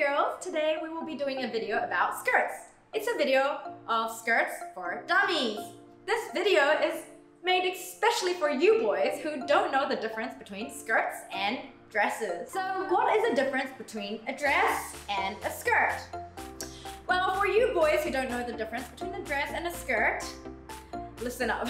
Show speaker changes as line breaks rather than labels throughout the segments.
girls! Today we will be doing a video about skirts. It's a video of skirts for dummies. This video is made especially for you boys who don't know the difference between skirts and dresses. So what is the difference between a dress and a skirt? Well, for you boys who don't know the difference between a dress and a skirt, listen up.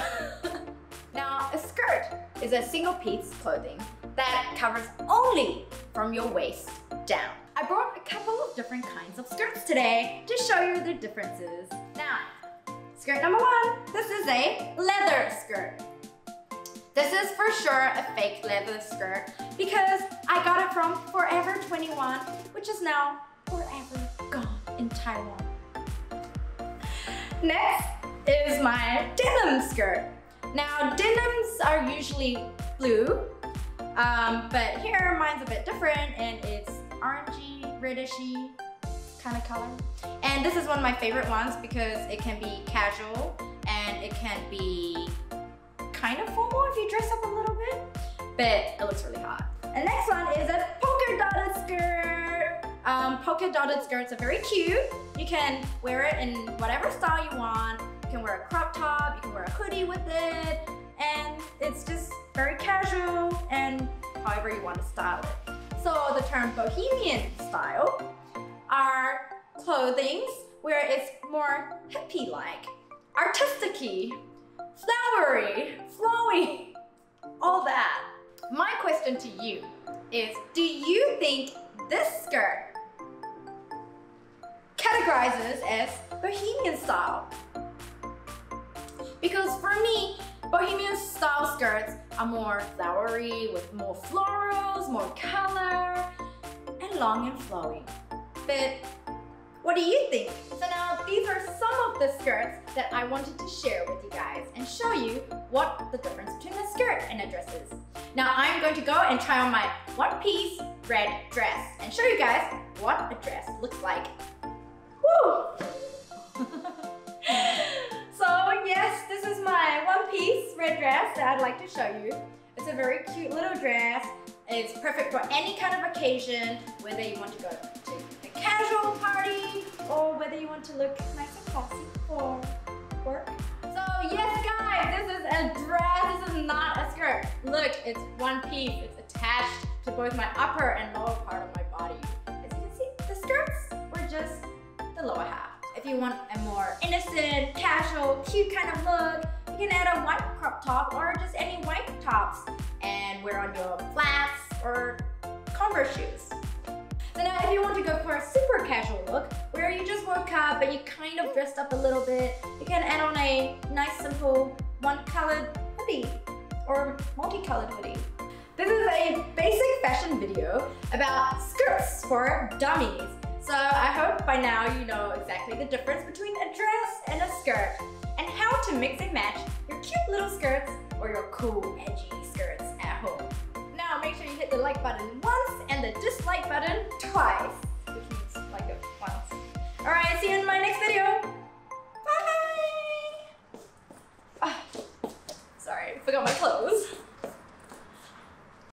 now, a skirt is a single piece clothing that covers only from your waist down. I brought couple of different kinds of skirts today to show you the differences. Now, skirt number one, this is a leather skirt. This is for sure a fake leather skirt because I got it from Forever 21, which is now forever gone in Taiwan. Next is my denim skirt. Now, denims are usually blue, um, but here mine's a bit different and it's orangey, reddishy kind of color. And this is one of my favorite ones because it can be casual and it can be kind of formal if you dress up a little bit, but it looks really hot. And next one is a polka dotted skirt. Um, polka dotted skirts are very cute. You can wear it in whatever style you want. You can wear a crop top, you can wear a hoodie with it, and it's just very casual and however you want to style it. So the term bohemian style are clothing where it's more hippie-like, artistic flowery, flowy, all that. My question to you is, do you think this skirt categorizes as bohemian style? Because for me, bohemian style skirts are more flowery with more florals, more color, and long and flowing. But what do you think? So now these are some of the skirts that I wanted to share with you guys and show you what the difference between a skirt and a dress is. Now I'm going to go and try on my one-piece red dress and show you guys what a dress looks like. Woo! so yes, this is my one-piece red dress that I'd like to show you. It's a very cute little dress. It's perfect for any kind of occasion, whether you want to go to a casual party or whether you want to look nice and classy for work. So yes guys, this is a dress, this is not a skirt. Look, it's one piece, it's attached to both my upper and lower part of my body. As you can see, the skirts were just the lower half. If you want a more innocent, casual, cute kind of look, you can add a white crop top or just any white tops and wear on your flats or Converse shoes. So now if you want to go for a super casual look, where you just woke up but you kind of dressed up a little bit, you can add on a nice simple one-colored hoodie or multicolored hoodie. This is a basic fashion video about skirts for dummies. So I hope by now you know exactly the difference between a dress and a skirt and how to mix and match your cute little skirts or your cool edgy hit the like button once and the dislike button twice. Which means like it once. Alright, see you in my next video. Bye! Ah, sorry, forgot my clothes.